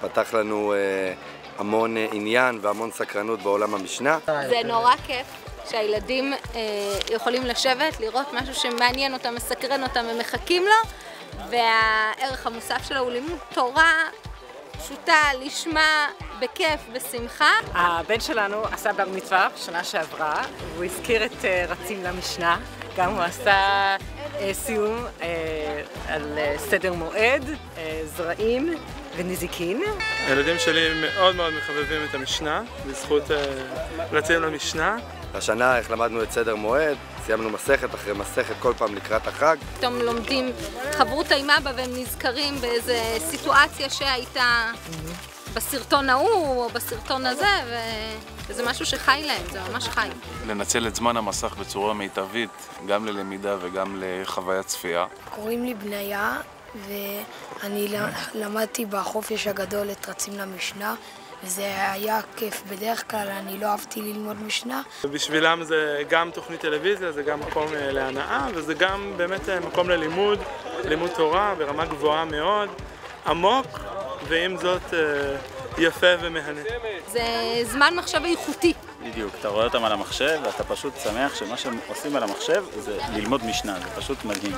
פתח לנו אה, המון אה, עניין והמון סקרנות בעולם המשנה. זה נורא כיף שהילדים אה, יכולים לשבת, לראות משהו שמעניין אותם, מסקרן אותם ומחכים לו, והערך המוסף שלו הוא לימוד תורה פשוטה, לשמה, בכיף, בשמחה. הבן שלנו עשה בר מצווה בשנה שעברה, והוא הזכיר את רצים למשנה. גם הוא עשה סיום על סדר מועד, זרעים ונזיקין. הילדים שלי מאוד מאוד מחבבים את המשנה, בזכות אה, רצים למשנה. השנה איך למדנו את סדר מועד, סיימנו מסכת אחרי מסכת כל פעם לקראת החג. פתאום לומדים חברותא עם אבא והם נזכרים באיזה סיטואציה שהייתה בסרטון ההוא או בסרטון הזה, ו- וזה משהו שחי להם, זה ממש חי. לנצל את זמן המסך בצורה מיטבית, גם ללמידה וגם לחוויית צפייה. קוראים לי בניה, ואני למדתי בחופש הגדול את רצים למשנה, וזה היה כיף. בדרך כלל אני לא אהבתי ללמוד משנה, בשבילם זה גם תוכנית טלוויזיה, זה גם מקום אה, להנאה, וזה גם באמת אה, מקום ללימוד, לימוד תורה ברמה גבוהה מאוד, עמוק, ועם זאת אה, יפה ומהנה. זה זמן מחשב איכותי. בדיוק, אתה רואה אותם על המחשב ואתה פשוט שמח שמה שהם עושים על המחשב זה ללמוד משנה, זה פשוט מדהים.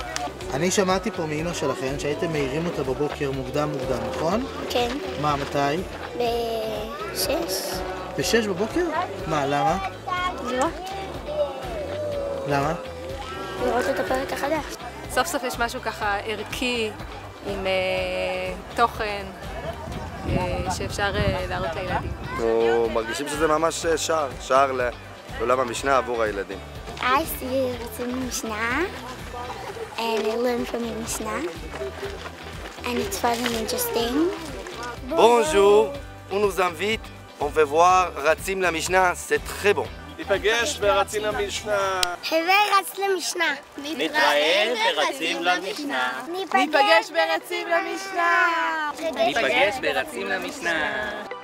אני שמעתי פה מאמא שלכם שהייתם מעירים אותה בבוקר מוקדם מוקדם, נכון? כן, מה, מתי? בשש. בשש בבוקר? מה, למה? לראות, למה? לראות את הפרק החדש. סוף סוף יש משהו ככה ערכי, עם אה, תוכן, שאפשר אה, להראות לילדים. אנחנו מרגישים שזה ממש אה, שער, שער לעולם המשנה עבור הילדים. I see רצים משנה, and I learn from the משנה, and it's fun and interesting. Bonjour, on nous invite, on veut voir רצים למשנה, c'est très bon. ניפגש ברצים למשנה. הווה רץ למשנה. נתראה ברצים למשנה. ניפגש ברצים למשנה! ניפגש ברצים למשנה.